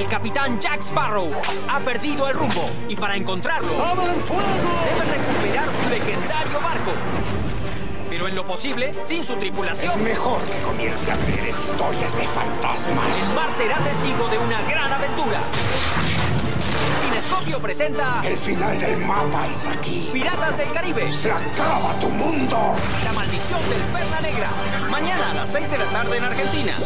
El capitán Jack Sparrow ha perdido el rumbo y para encontrarlo debe recuperar su legendario barco. Pero en lo posible, sin su tripulación. Es mejor que comience a creer en historias de fantasmas. El mar será testigo de una gran aventura. Cinescopio presenta El final del mapa es aquí. Piratas del Caribe. Se acaba tu mundo. La maldición del Perla Negra. Mañana a las 6 de la tarde en Argentina.